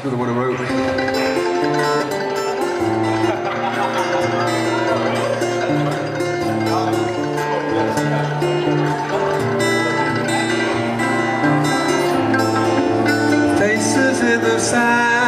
That's another one I wrote. Faces in the sand,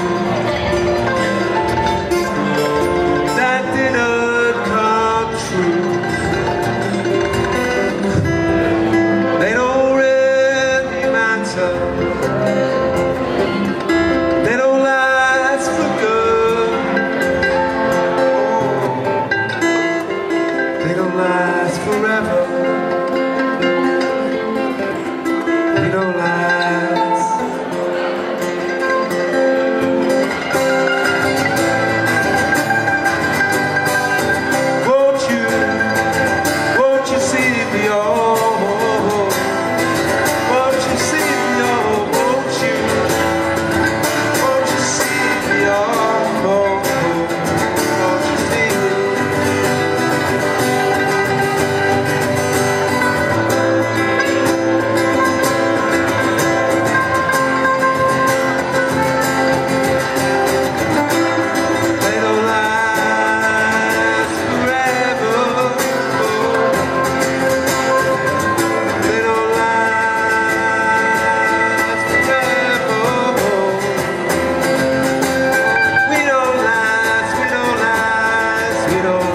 forever. hero